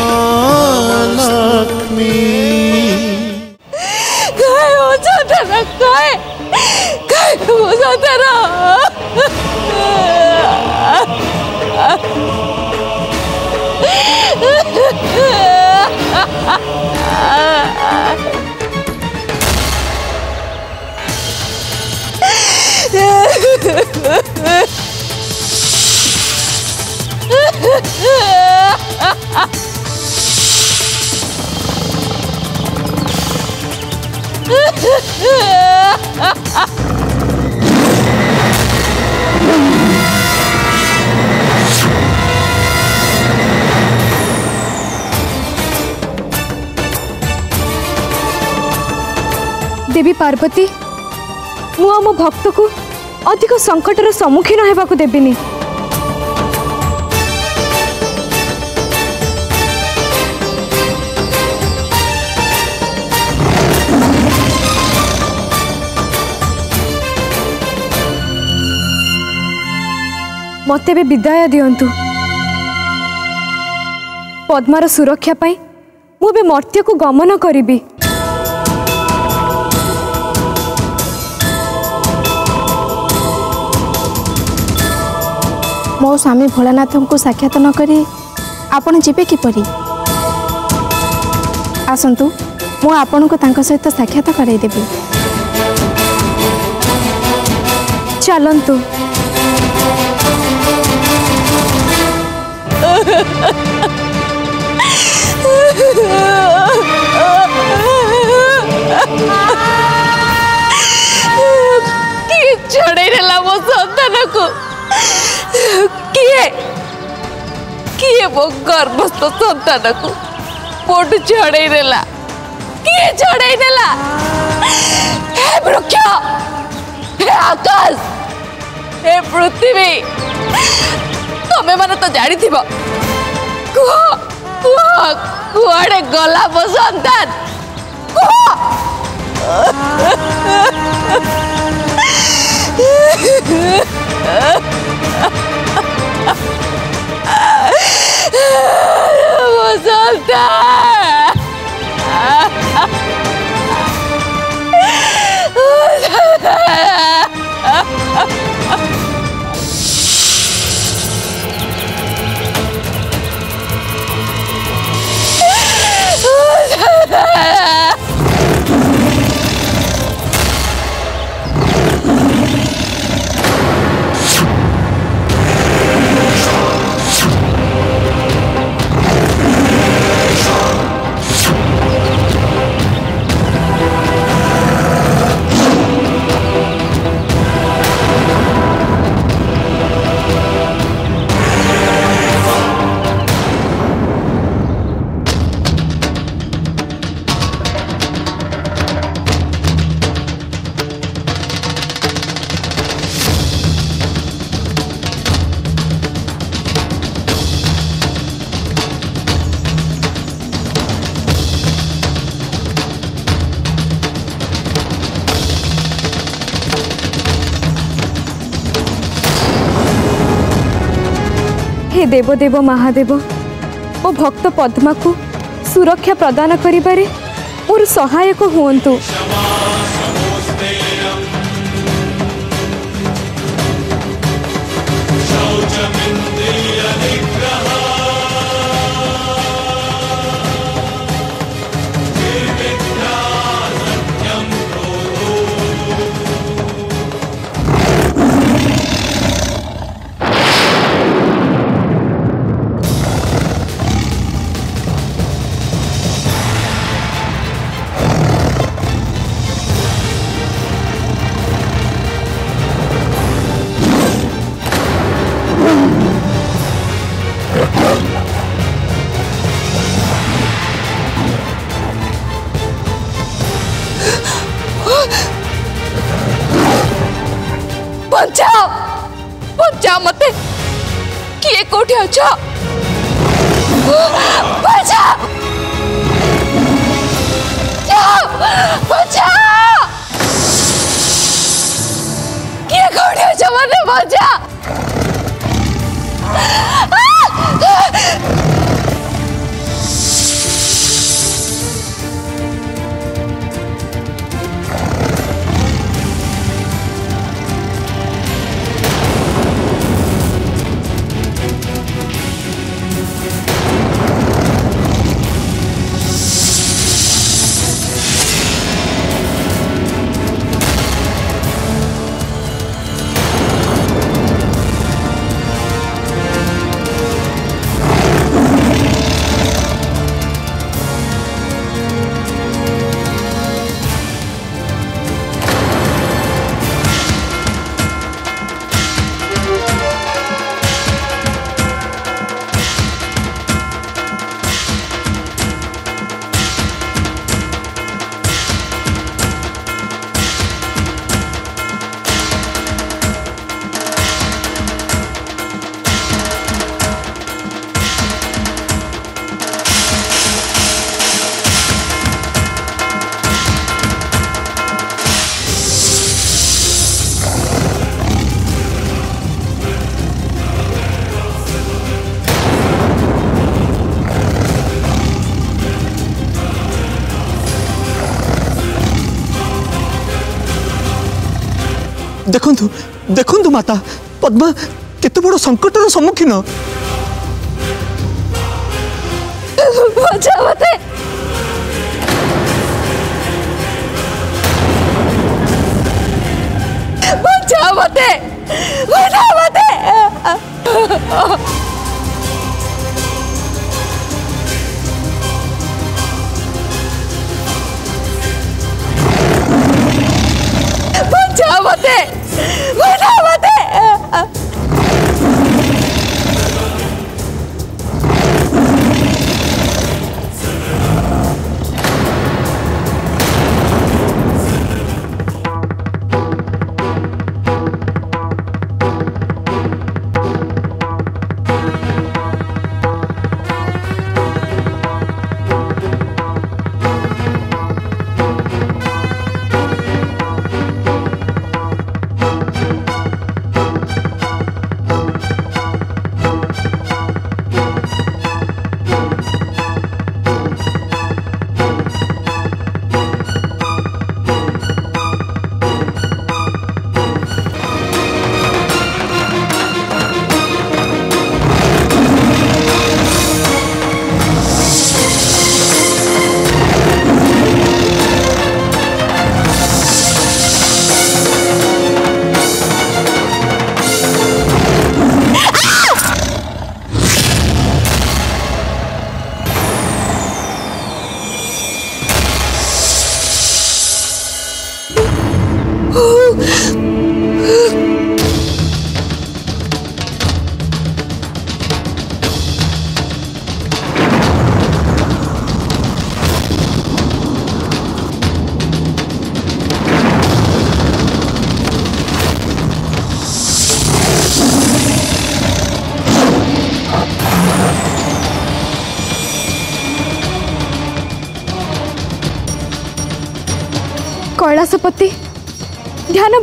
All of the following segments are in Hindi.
Lakshmi. Gaye ho jata na gaye. Gaye ho jata na. Yeah. देवी पार्वती मु भक्त को अधिक संकटर सम्मुखीन होगा देवीनी ମୋତେ ଏବେ ବିଦାୟ ଦିଅନ୍ତୁ ପଦ୍ମାର ସୁରକ୍ଷା ପାଇଁ ମୁଁ ଏବେ ମର୍ତ୍ତ୍ୟକୁ ଗମନ କରିବି ମୋ ସ୍ୱାମୀ ଭୋଳାନାଥଙ୍କୁ ସାକ୍ଷାତ ନ କରି ଆପଣ ଯିବେ କିପରି ଆସନ୍ତୁ ମୁଁ ଆପଣଙ୍କୁ ତାଙ୍କ ସହିତ ସାକ୍ଷାତ କରାଇଦେବି ଚାଲନ୍ତୁ କିଏ ଛଡ଼େଇନେଲା ମୋ ସନ୍ତାନକୁ କିଏ କିଏ ମୋ ଗର୍ଭସ୍ଥ ସନ୍ତାନକୁ ପୋଟୁ ଛଡ଼େଇନେଲା କିଏ ଛଡ଼େଇନେଲା ହେ ବୃକ୍ଷ ହେ ଆକାଶ ହେ ପୃଥିବୀ ତମେମାନେ ତ ଜାଣିଥିବ କୁହ କୁହ କୁଆଡ଼େ ଗଲା ମୋ ସନ୍ତାନ କୁହ ମୋ ସନ୍ତାନ देवदेव महादेव और भक्त पद्मा को सुरक्षा प्रदान करी सहायक हूँ देखु देखु माता पद्मा केत बड़ संकटर सम्मुखीन बचाओ बचाओ 我他我的！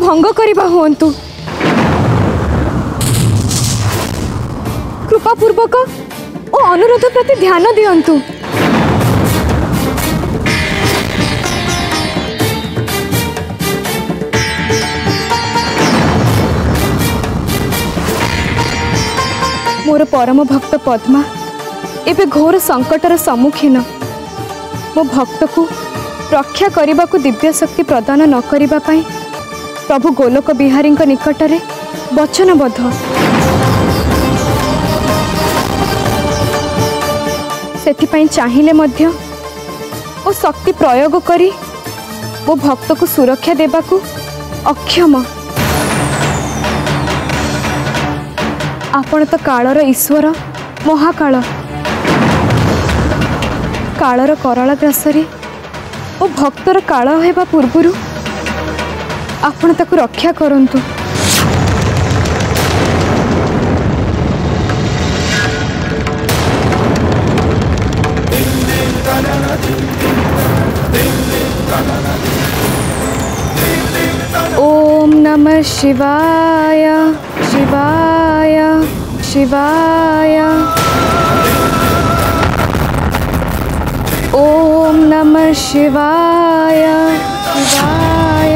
भंग करवा हूँ कृपापूर्वक और अनुरोध प्रति ध्यान दिंतु मोर परम भक्त पद्मा एवं घोर संकटर सम्मुखीन मो भक्त को रक्षा करने को दिव्य शक्ति प्रदान नक ପ୍ରଭୁ ଗୋଲୋକ ବିହାରୀଙ୍କ ନିକଟରେ ବଚନବଦ୍ଧ ସେଥିପାଇଁ ଚାହିଁଲେ ମଧ୍ୟ ମୋ ଶକ୍ତି ପ୍ରୟୋଗ କରି ମୋ ଭକ୍ତକୁ ସୁରକ୍ଷା ଦେବାକୁ ଅକ୍ଷମ ଆପଣ ତ କାଳର ଈଶ୍ୱର ମହାକାଳ କାଳର କରଳ ଗ୍ରାସରେ ଓ ଭକ୍ତର କାଳ ହେବା ପୂର୍ବରୁ ଆପଣ रक्षा ରକ୍ଷା ओम नमः शिवाय शिवाय शिवाय ओम नमः शिवाय शिवाय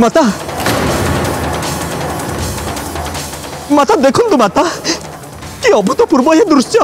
माता माता देखु तो माता कि अभूतपूर्व ये दृश्य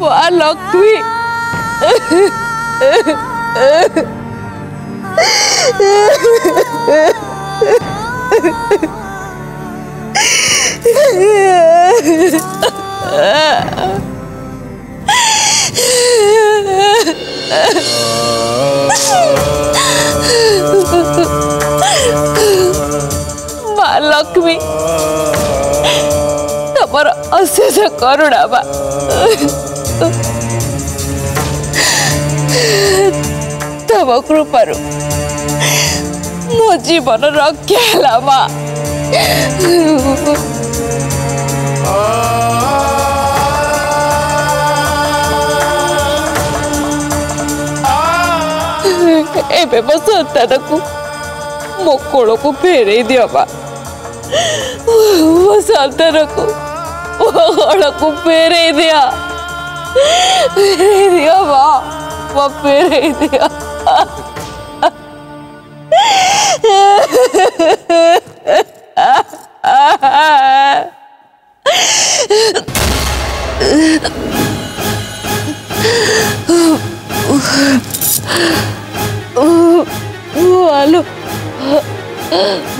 Wah, Lokwi. मां लक्ष्मी पर अशेष करुणा बा तम कृपार मो जीवन रक्षा है माँ ଏବେ ମୋ ସନ୍ତାନକୁ ମୋ କୋଳକୁ ଫେରେଇ ଦିଅ ମା ମୋ ସନ୍ତାନକୁ ಒಳಕು ಬೇರೆ ಇದೆಯಾ ಬೇರೆ ಇದೆಯಾ ಬಾ ಬಾ ಬೇರೆ ಇದೆಯಾ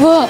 Wow.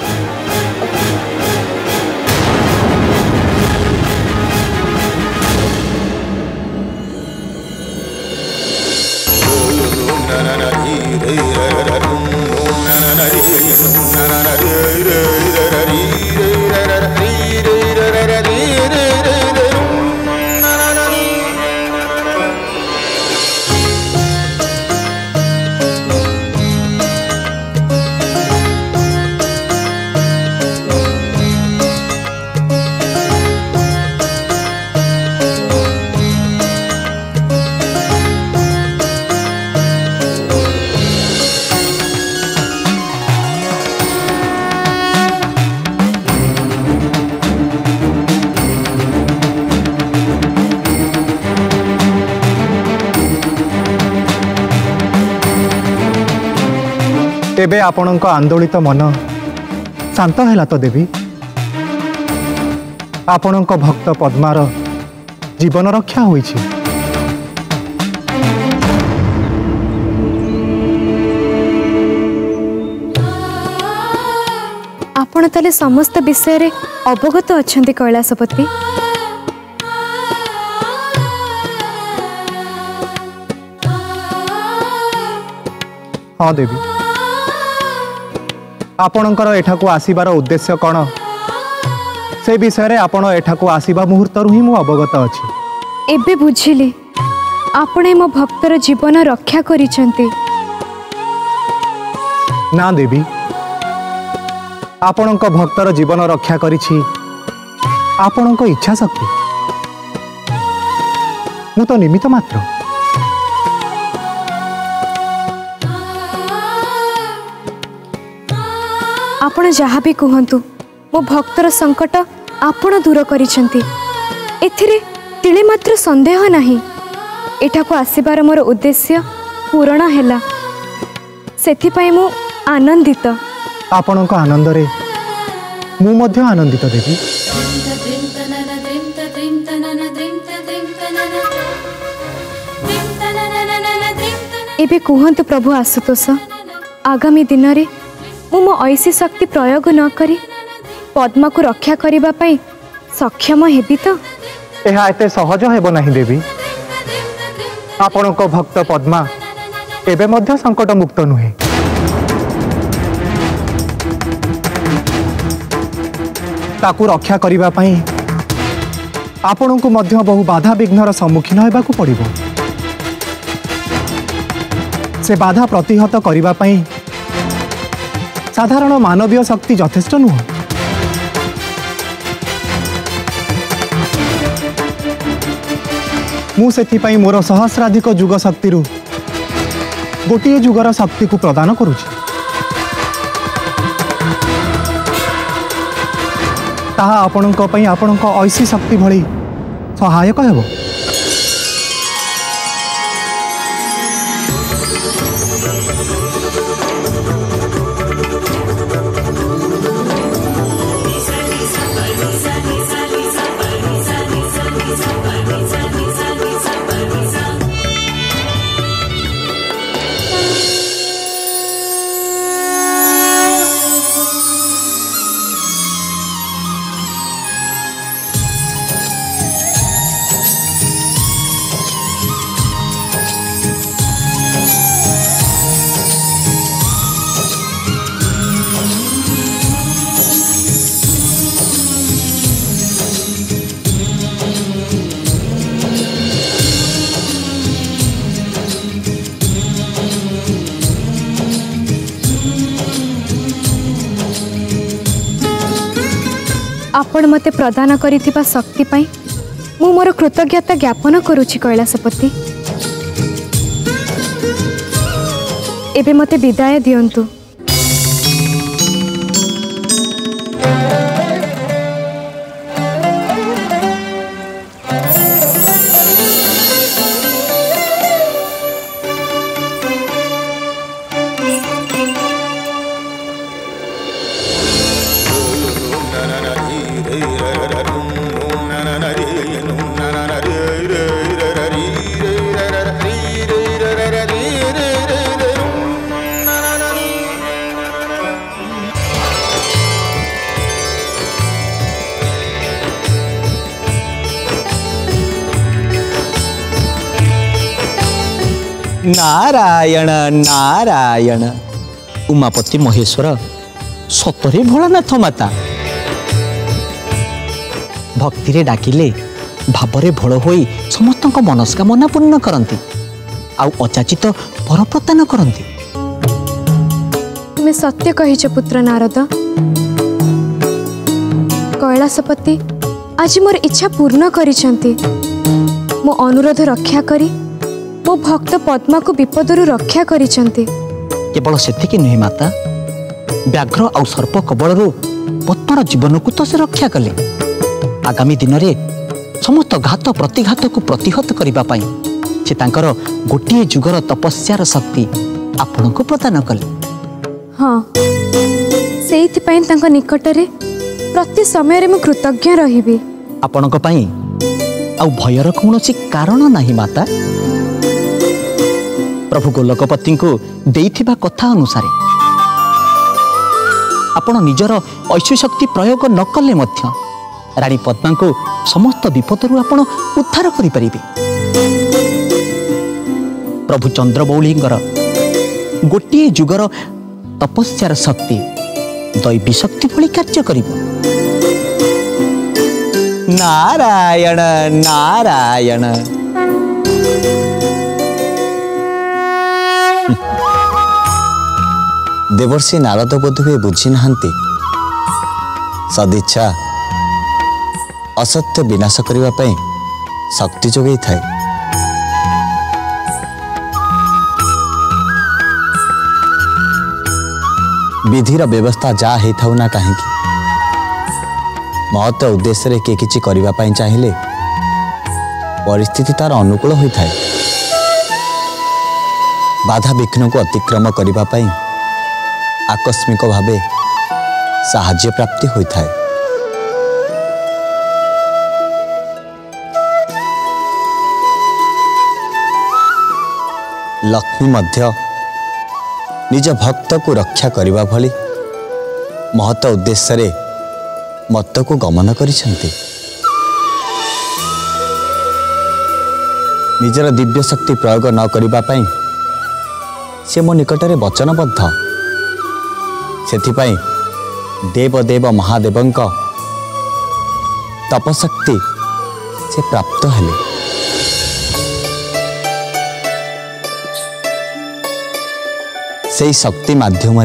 ଆପଣଙ୍କ ଆନ୍ଦୋଳିତ ମନ ଶାନ୍ତ ହେଲା ତ ଦେବୀ ଆପଣଙ୍କ ଭକ୍ତ ପଦ୍ମାର ଜୀବନ ରକ୍ଷା ହୋଇଛି ଆପଣ ତାହେଲେ ସମସ୍ତ ବିଷୟରେ ଅବଗତ ଅଛନ୍ତି କୈଳାସପତି ହଁ ଦେବୀ ଆପଣଙ୍କର ଏଠାକୁ ଆସିବାର ଉଦ୍ଦେଶ୍ୟ କ'ଣ ସେ ବିଷୟରେ ଆପଣ ଏଠାକୁ ଆସିବା ମୁହୂର୍ତ୍ତରୁ ହିଁ ମୁଁ ଅବଗତ ଅଛି ଏବେ ବୁଝିଲି ଆପଣ ମୋ ଭକ୍ତର ଜୀବନ ରକ୍ଷା କରିଛନ୍ତି ନା ଦେବୀ ଆପଣଙ୍କ ଭକ୍ତର ଜୀବନ ରକ୍ଷା କରିଛି ଆପଣଙ୍କ ଇଚ୍ଛା ଶକ୍ତି ମୁଁ ତ ନିମିତ୍ତ ମାତ୍ର ଆପଣ ଯାହା ବି କୁହନ୍ତୁ ମୋ ଭକ୍ତର ସଙ୍କଟ ଆପଣ ଦୂର କରିଛନ୍ତି ଏଥିରେ ତିଳେ ମାତ୍ର ସନ୍ଦେହ ନାହିଁ ଏଠାକୁ ଆସିବାର ମୋର ଉଦ୍ଦେଶ୍ୟ ପୂରଣ ହେଲା ସେଥିପାଇଁ ମୁଁ ଆନନ୍ଦିତ ଆପଣଙ୍କ ଆନନ୍ଦରେ ମୁଁ ମଧ୍ୟ ଆନନ୍ଦିତ ଦେବି ଏବେ କୁହନ୍ତୁ ପ୍ରଭୁ ଆଶୁତୋଷ ଆଗାମୀ ଦିନରେ मो ऐसी शक्ति प्रयोग नक पद्म को रक्षा करने सक्षम है यह एत सहज हेबना देवी आपण भक्त पद्मा एवं संकट मुक्त नुहे रक्षा करने आपण को मध्य बहु बाधा विघ्नर सम्मुखीन होगा पड़ो से बाधा प्रतिहत करने ସାଧାରଣ ମାନବୀୟ ଶକ୍ତି ଯଥେଷ୍ଟ ନୁହଁ ମୁଁ ସେଥିପାଇଁ ମୋର ସହସ୍ରାଧିକ ଯୁଗ ଶକ୍ତିରୁ ଗୋଟିଏ ଯୁଗର ଶକ୍ତିକୁ ପ୍ରଦାନ କରୁଛି ତାହା ଆପଣଙ୍କ ପାଇଁ ଆପଣଙ୍କ ଐଶୀ ଶକ୍ତି ଭଳି ସହାୟକ ହେବ ଆପଣ ମୋତେ ପ୍ରଦାନ କରିଥିବା ଶକ୍ତି ପାଇଁ ମୁଁ ମୋର କୃତଜ୍ଞତା ଜ୍ଞାପନ କରୁଛି କୈଳାସପତି ଏବେ ମୋତେ ବିଦାୟ ଦିଅନ୍ତୁ ନାରାୟଣ ନାରାୟଣ ଉମାପତି ମହେଶ୍ୱର ସତରେ ଭୋଳାନାଥ ମାତା ଭକ୍ତିରେ ଡାକିଲେ ଭାବରେ ଭୋଳ ହୋଇ ସମସ୍ତଙ୍କ ମନସ୍କାମନା ପୂର୍ଣ୍ଣ କରନ୍ତି ଆଉ ଅଚାଚିତ ପର ପ୍ରଦାନ କରନ୍ତି ତୁମେ ସତ୍ୟ କହିଛ ପୁତ୍ର ନାରଦ କୈଳାସପତି ଆଜି ମୋର ଇଚ୍ଛା ପୂର୍ଣ୍ଣ କରିଛନ୍ତି ମୋ ଅନୁରୋଧ ରକ୍ଷା କରି ମୋ ଭକ୍ତ ପଦ୍ମାକୁ ବିପଦରୁ ରକ୍ଷା କରିଛନ୍ତି କେବଳ ସେତିକି ନୁହେଁ ମାତା ବ୍ୟାଘ୍ର ଆଉ ସର୍ପ କବଳରୁ ପଦ୍ମାର ଜୀବନକୁ ତ ସେ ରକ୍ଷା କଲେ ଆଗାମୀ ଦିନରେ ସମସ୍ତ ଘାତ ପ୍ରତିଘାତକୁ ପ୍ରତିହତ କରିବା ପାଇଁ ସେ ତାଙ୍କର ଗୋଟିଏ ଯୁଗର ତପସ୍ୟାର ଶକ୍ତି ଆପଣଙ୍କୁ ପ୍ରଦାନ କଲେ ହଁ ସେଇଥିପାଇଁ ତାଙ୍କ ନିକଟରେ ପ୍ରତି ସମୟରେ ମୁଁ କୃତଜ୍ଞ ରହିବି ଆପଣଙ୍କ ପାଇଁ ଆଉ ଭୟର କୌଣସି କାରଣ ନାହିଁ ମାତା ପ୍ରଭୁ ଗୋଲକପତିଙ୍କୁ ଦେଇଥିବା କଥା ଅନୁସାରେ ଆପଣ ନିଜର ଐଶ୍ୱଶକ୍ତି ପ୍ରୟୋଗ ନ କଲେ ମଧ୍ୟ ରାଣୀ ପଦ୍ମାଙ୍କୁ ସମସ୍ତ ବିପଦରୁ ଆପଣ ଉଦ୍ଧାର କରିପାରିବେ ପ୍ରଭୁ ଚନ୍ଦ୍ରବୌଳିଙ୍କର ଗୋଟିଏ ଯୁଗର ତପସ୍ୟାର ଶକ୍ତି ଦୈବୀ ଶକ୍ତି ଭଳି କାର୍ଯ୍ୟ କରିବ ନାରାୟଣ ନାରାୟଣ देवर्षि नारद बोध हुए बुझी ना सदिच्छा असत्य विनाश करने शक्ति जगे थाए विधि व्यवस्था जहाँ कहीं महत्व उद्देश्य किए कि करने चाहिए परिस्थिति तार अनुकूल होता है बाधा विघ्न को अतिक्रम करने आकस्मिक भाव साह्य प्राप्ति हुँदै लक्ष्मी मध्य भक्तको रक्षाको भि महत उद्देश्यले को गमन गरिजर दिव्य शक्ति प्रयोग नकै सि मिकटा वचनबद्ध से देवदेव महादेव तपशक्ति से प्राप्त हेले से शक्ति मध्यम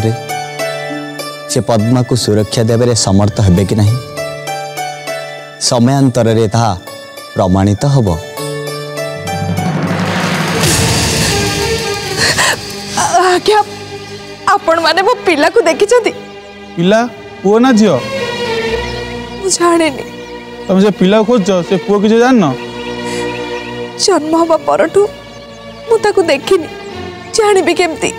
से पद्म को सुरक्षा देवे समर्थ हे कि ना समयांतर ता प्रमाणित तो हम आज्ञा আপন মানে মো পিলাকু দেখিছন্তি পিলা পুয়া না ঝিও মু জানেনি তুমি যে পিলা খোঁজছ সে পুয়া কিছু জানো না জন্ম হওয়া পরঠু মু তাকু দেখিনি জানিবি কেমতি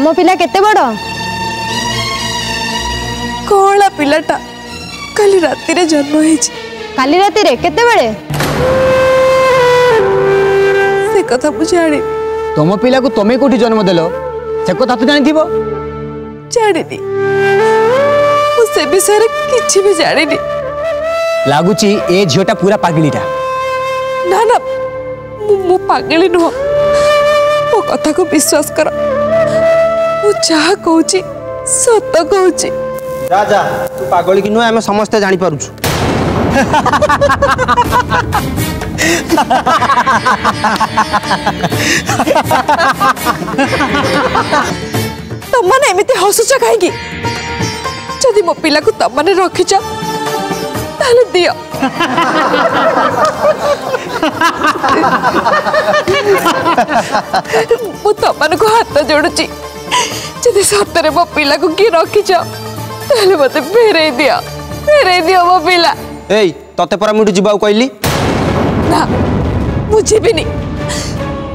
तुम पिला केते बड़ कोहला पिलाटा काली राती रे जन्म हेछि काली राती रे केते बेले से कथा बुझाड़ी तुम पिला को तुम्हें कोठी जन्म देलो से कथा तो जानि थिबो जानिनी मु से विषय रे किछि भी जानिनी लागुची ए झियोटा पूरा पागलीटा ना ना मु पागली नो मो कथा को विश्वास करो ଯାହା କହୁଛି ସତ କହୁଛି ରାଜା ତୁ ପାଗଳି କି ନୁହେଁ ଆମେ ସମସ୍ତେ ଜାଣିପାରୁଛୁ ତମମାନେ ଏମିତି ହସୁଛ କାହିଁକି ଯଦି ମୋ ପିଲାକୁ ତମମାନେ ରଖିଛ ତାହେଲେ ଦିଅ ମୁଁ ତମମାନଙ୍କୁ ହାତ ଯୋଡୁଛି ଯଦି ସତରେ ମୋ ପିଲାକୁ କିଏ ରଖିଛ ତାହେଲେ ମତେ ଫେରେଇ ଦିଅ ଫେରେଇ ଦିଅ ମୋ ପିଲା ଏଇ ତତେ ପରା ମୁଁ ଯିବାକୁ କହିଲି ନା ମୁଁ ଯିବିନି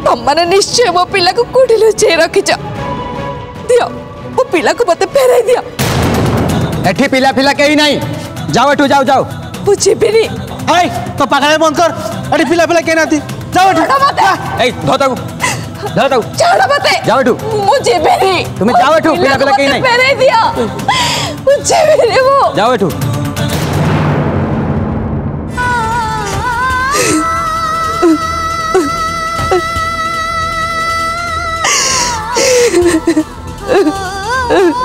ତମମାନେ ନିଶ୍ଚୟ ମୋ ପିଲାକୁ କୋଉଠି ଲୁଚେଇ ରଖିଛ ଦିଅ ମୋ ପିଲାକୁ ମତେ ଫେରେଇ ଦିଅ ଏଠି ପିଲା ଫିଲା କେହି ନାହିଁ ଯାଅ ଏଠୁ ଯାଉ ଯାଉ ମୁଁ ଯିବିନି ଏଇ ତୋ ପାଖରେ ବନ୍ଦ କର ଏଠି ପିଲା ଫିଲା କେହି ନାହାନ୍ତି ଯାଅ ଏଠୁ ଏଇ ଧୋ ତାକୁ जाओ तो झाड़ा मत जाओ बेटू मुझे मेरे तुम्हें जाओ बेटू बिना गला कहीं नहीं मैंने दिया मुझे मेरे वो जाओ बेटू Ugh.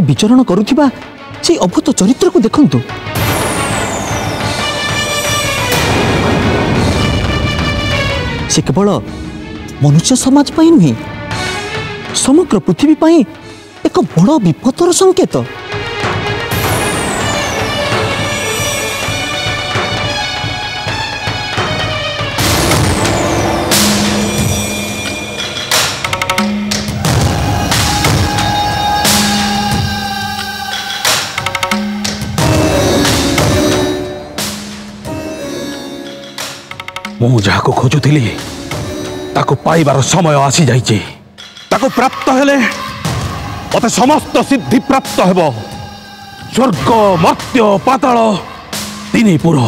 ରାସ୍ତାରେ ବିଚରଣ କରୁଥିବା ସେ ଅଭୁତ ଚରିତ୍ରକୁ ଦେଖନ୍ତୁ ସେ କେବଳ ମନୁଷ୍ୟ ସମାଜ ପାଇଁ ନୁହେଁ ସମଗ୍ର ପୃଥିବୀ ପାଇଁ ଏକ ବଡ଼ ବିପଦର ସଙ୍କେତ ମୁଁ ଯାହାକୁ ଖୋଜୁଥିଲି ତାକୁ ପାଇବାର ସମୟ ଆସିଯାଇଛି ତାକୁ ପ୍ରାପ୍ତ ହେଲେ ମୋତେ ସମସ୍ତ ସିଦ୍ଧି ପ୍ରାପ୍ତ ହେବ ସ୍ୱର୍ଗ ମର୍ତ୍ତ୍ୟ ପାତାଳ ତିନି ପୁର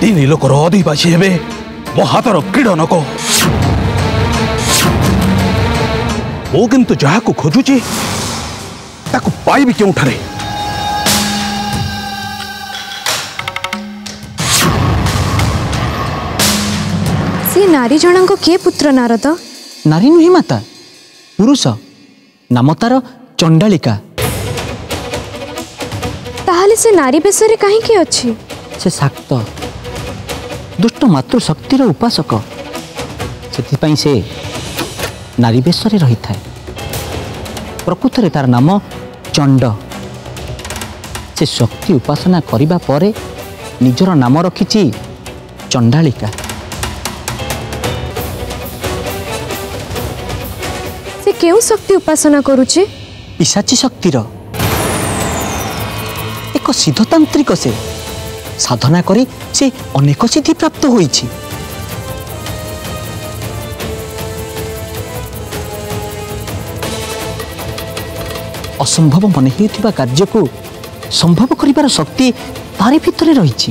ତିନି ଲୋକର ଅଧିବାସୀ ହେବେ ମୋ ହାତର କ୍ରୀଡ଼ନକ ମୁଁ କିନ୍ତୁ ଯାହାକୁ ଖୋଜୁଛି ତାକୁ ପାଇବି କେଉଁଠାରେ নারী জনক কে পুত্র নারদ নারী নুহে মাতা পুরুষ নাম তার চণ্ডালিকা তাহলে সে নারী বেশরে কাহিকি অছি সে শাক্ত দুষ্ট মাতৃশক্তির উপাসক ସେଥିପାଇଁ ସେ ନାରୀ ବେଶରେ ରହିଥାଏ ପ୍ରକୃତରେ ତାର ନାମ ଚଣ୍ଡ ସେ ଶକ୍ତି ଉପାସନା କରିବା ପରେ ନିଜର ନାମ ରଖିଛି ଚଣ୍ଡାଳିକା ସେ କେଉଁ ଶକ୍ତି ଉପାସନା କରୁଛି ପିସାଚି ଶକ୍ତିର ଏକ ସିଦ୍ଧତାନ୍ତ୍ରିକ ସେ ସାଧନା କରି ସେ ଅନେକ ସିଦ୍ଧି ପ୍ରାପ୍ତ ହୋଇଛି ଅସମ୍ଭବ ମନେ ହେଉଥିବା କାର୍ଯ୍ୟକୁ ସମ୍ଭବ କରିବାର ଶକ୍ତି ତାରି ଭିତରେ ରହିଛି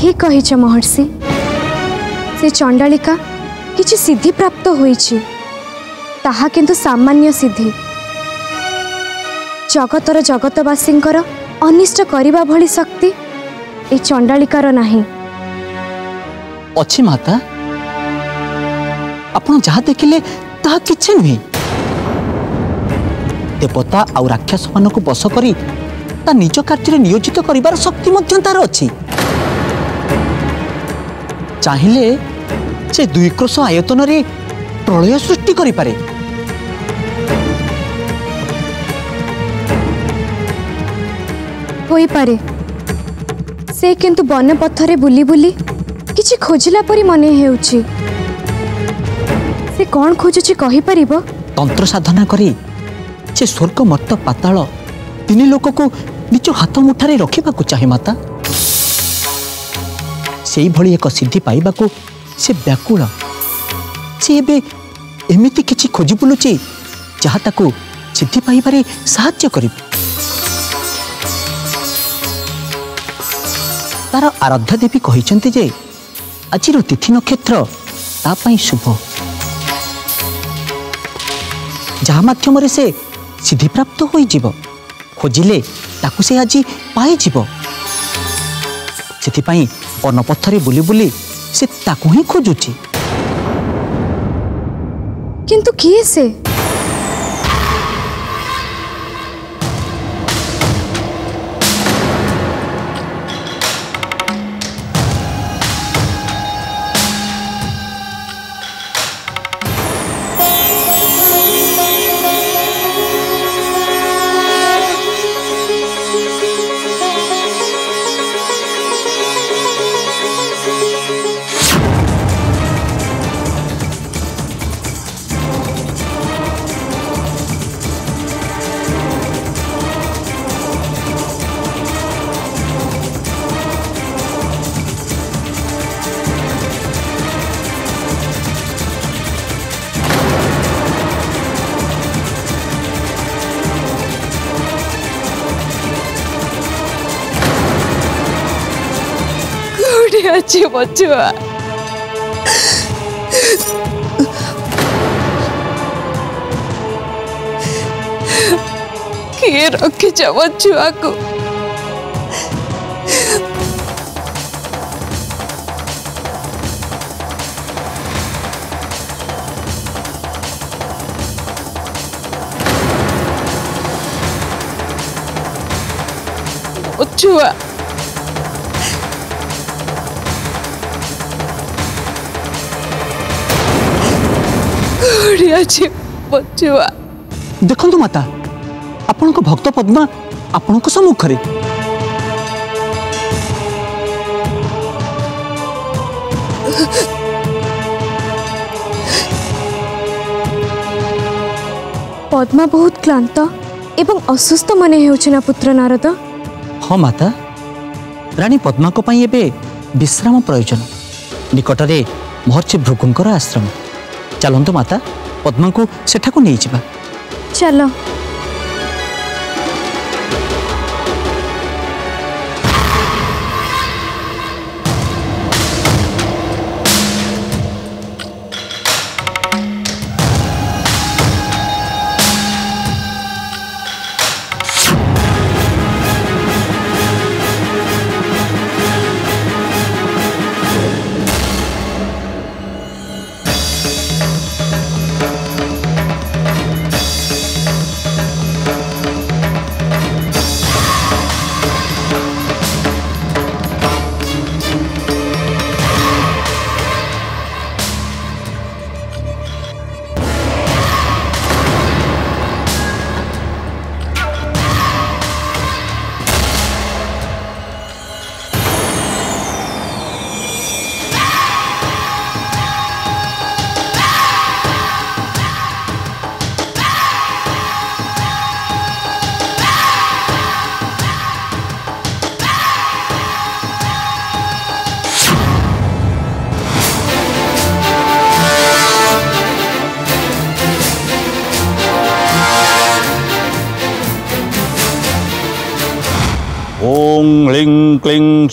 ঠিক কহিছ মহর্ষি সে চণ্ডালিকা কিছু সিদ্ধি প্রাপ্ত হয়েছি তাহা কিন্তু সামান্য সিদ্ধি জগতর জগতবাসীঙ্কর অনিষ্ট করিবা ভলি শক্তি এই চণ্ডালিকার নাহি অছি মাতা আপন যাহা দেখিলে তাহা কিছু নুহে দেবতা আউ রাক্ষস মানুষ বশ করে তা নিজ কার্যে নিয়োজিত করিবার শক্তি মধ্যে তার অছি চাইলে সে দুই ক্রোশ আয়তনরে প্রলয় সৃষ্টি করে পারে হইপারে সে কিন্তু বনপথরে বুলি বুলি কিছু খোঁজিলা পরি মনে হেউছি সে কণ খোঁজুছি কহিপারিব তন্ত্র সাধনা করে সে স্বর্গ মর্ত পাতাল তিনি লোককে নিজ হাত মুঠারে রখিবাকু চাহে মাতা সেইভଳି ଏକ ସିଦ୍ଧି ପାଇବାକୁ ସେ ବ୍ୟାକୁଳ ସେ ଏବେ ଏମିତି କିଛି ଖୋଜି ବୁଲୁଛି ଯାହା ତାକୁ ସିଦ୍ଧି ପାଇବାରେ ସାହାଯ୍ୟ କରିବ ତାର ଆରାଧ୍ୟା ଦେବୀ କହିଛନ୍ତି ଯେ ଆଜିର ତିଥି ନକ୍ଷତ୍ର ତା ପାଇଁ ଶୁଭ ଯାହା ମାଧ୍ୟମରେ ସେ ସିଦ୍ଧିପ୍ରାପ୍ତ ହୋଇଯିବ ଖୋଜିଲେ ତାକୁ ସେ ଆଜି ପାଇଯିବ से अन्नपथरे बुले बुले से ताकू ही खोजुची किंतु किए से बच्चे बच्चे किए रखी छुआ को छुआ uh, देखु माता आपण भक्त पद्मा आपण सम्मुखे पद्मा बहुत क्लांत एवं असुस्थ मन हो पुत्र नारद हाँ माता रानी पद्मा को पद्माई एवं विश्राम प्रयोजन निकटने महर्षि भृगुं आश्रम चलतु माता पद्मा को सेठा को नहीं जा चलो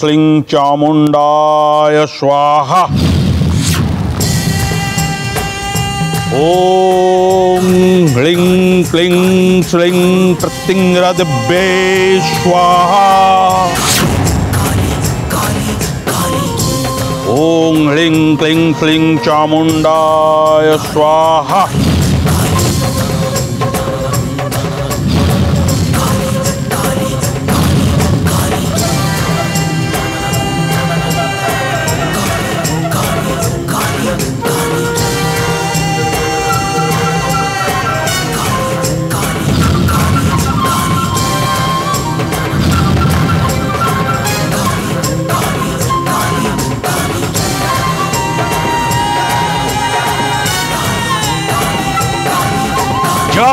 क्लीं चामुण्डाय स्वाहा ॐ ह्लीं क्लीं श्लीं प्रत्यङ्गदिव्ये स्वाहा ॐ ह्लीं क्लीं श्लीं चामुण्डाय स्वाहा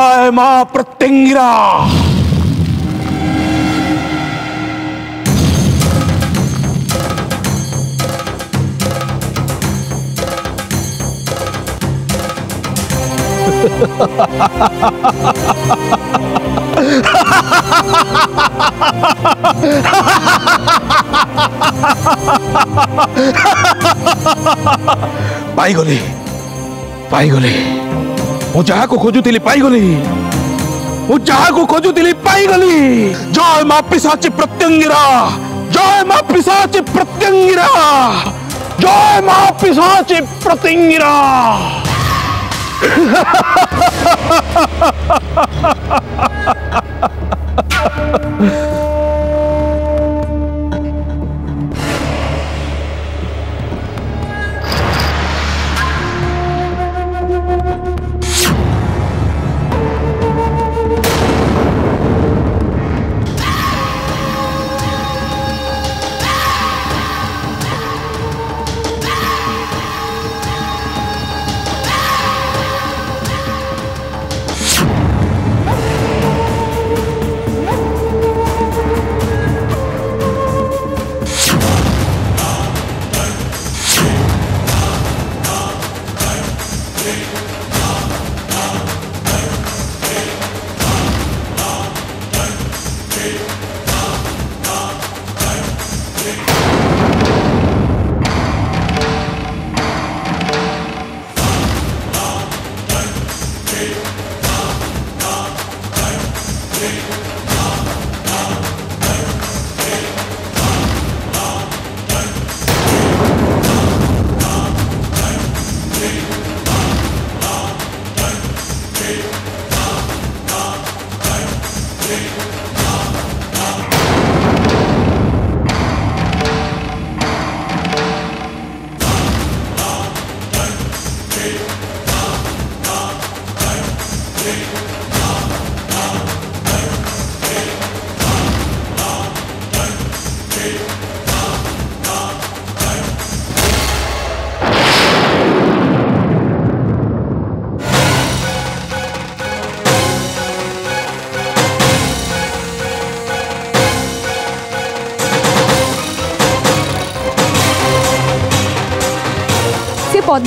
जय मां प्रत्यंगिरा पाई गोली पाई गोली ମୁଁ ଯାହାକୁ ଖୋଜୁଥିଲି ପାଇଗଲି ମୁଁ ଯାହାକୁ ଖୋଜୁଥିଲି ପାଇଗଲି ଜୟ ମା ପିସାଚି ପ୍ରତ୍ୟଙ୍ଗୀରା ଜୟ ମା ପିସାଚି ପ୍ରତ୍ୟଙ୍ଗୀରା ଜୟ ମା Pishachi Pratyangira Ha ha ha ha ha ha ha ha!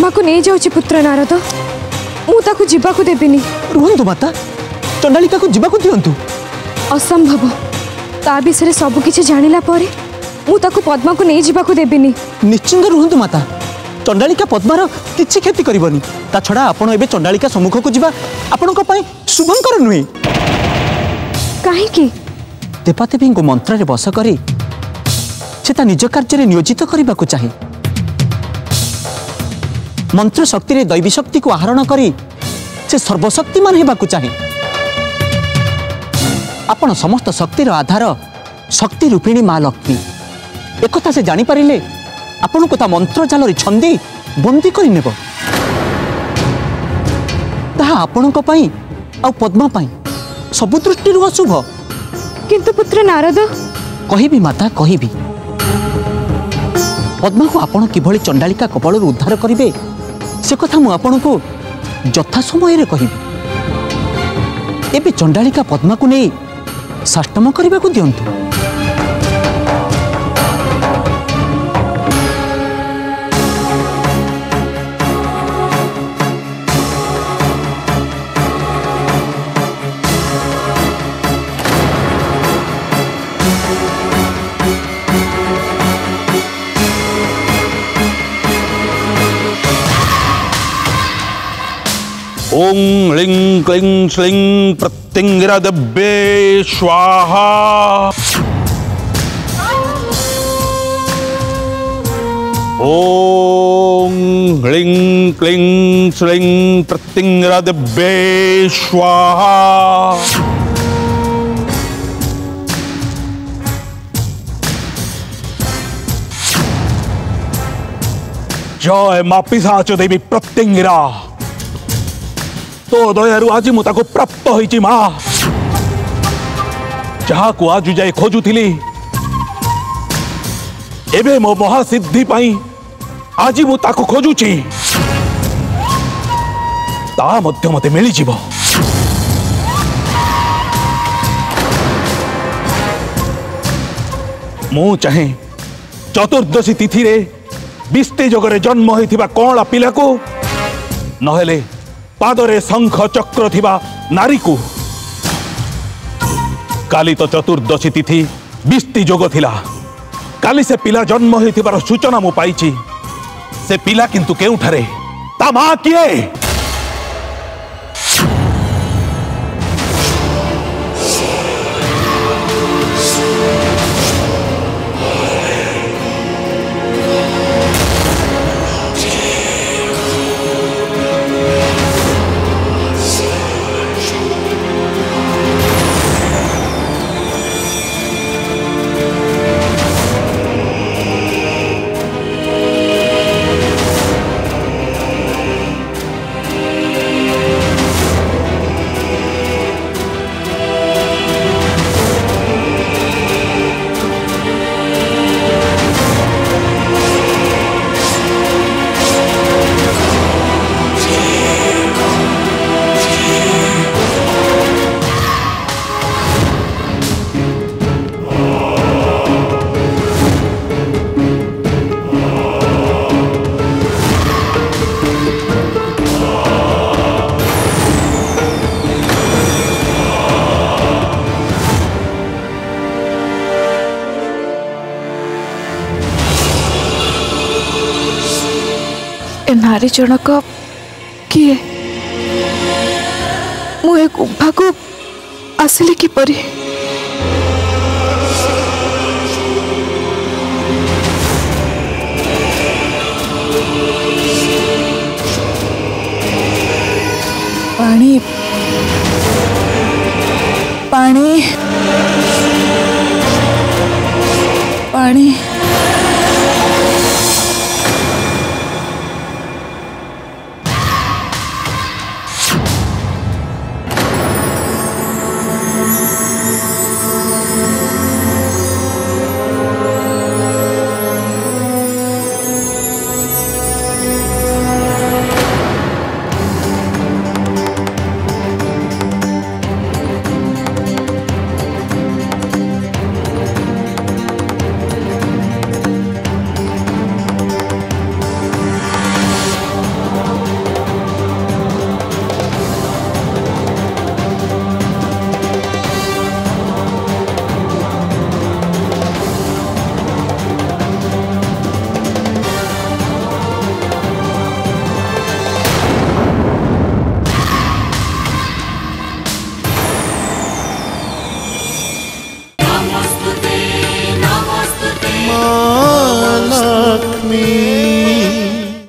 माकु नहीं जाऊँ पुत्र नारद मुझे जावाक रुहतु माता चंडालिका को जावाक दिंतु असंभव ता विषय सबकि जाणिला मुझे पद्मा को नहीं जावाक देवीनि निश्चिंत रुहतु माता चंडालिका पद्मार किसी क्षति करा छड़ा आपण चंडालिका सम्मुख को जी आपण शुभंकर नुहे कहीं देवादेवी मंत्र बस कर नियोजित करने को चाहे ମନ୍ତ୍ରଶକ୍ତିରେ ଦୈବୀ ଶକ୍ତିକୁ ଆହରଣ କରି ସେ ସର୍ବଶକ୍ତିମାନ ହେବାକୁ ଚାହେଁ ଆପଣ ସମସ୍ତ ଶକ୍ତିର ଆଧାର ଶକ୍ତି ରୂପିଣୀ ମା ଲକ୍ଷ୍ମୀ ଏକଥା ସେ ଜାଣିପାରିଲେ ଆପଣଙ୍କୁ ତା ମନ୍ତ୍ରଜାଲରେ ଛନ୍ଦି ବନ୍ଦୀ କରିନେବ ତାହା ଆପଣଙ୍କ ପାଇଁ ଆଉ ପଦ୍ମା ପାଇଁ ସବୁ ଦୃଷ୍ଟିରୁ ଅଶୁଭ କିନ୍ତୁ ପୁତ୍ର ନାରଦ କହିବି ମାତା କହିବି ପଦ୍ମାକୁ ଆପଣ କିଭଳି ଚଣ୍ଡାଳିକା କପାଳରୁ ଉଦ୍ଧାର କରିବେ সে কথা মু আপনার যথা সময়ের কহবি এবে চণ্ডালিকা পদ্মাকে নিয়ে সাষ্টম করা দিও ओं ह्लिं क्लिं श्लिं दबे स्वाहा ॐ क्लिंग क्लिं श्लिं दबे स्वाहा जय मापिसा चो देवी प्रत्यंगिरा तो दयारू आज मुझे प्राप्त हो आज जाए खोजुली एवं मो महासिद्धि आज मुझे खोजुची मत मिल जा चाहे चतुर्दशी तिथि विस्ते जगह जन्म होता कौला पा को नहले ପାଦରେ ଶଙ୍ଖ ଚକ୍ର ଥିବା ନାରୀକୁ କାଲି ତ ଚତୁର୍ଦ୍ଦଶୀ ତିଥି ବିସ୍ତି ଯୋଗ ଥିଲା କାଲି ସେ ପିଲା ଜନ୍ମ ହୋଇଥିବାର ସୂଚନା ମୁଁ ପାଇଛି ସେ ପିଲା କିନ୍ତୁ କେଉଁଠାରେ ତା ମା କିଏ नारी जनक किए मु गुंफा को आसिले किपर पानी पानी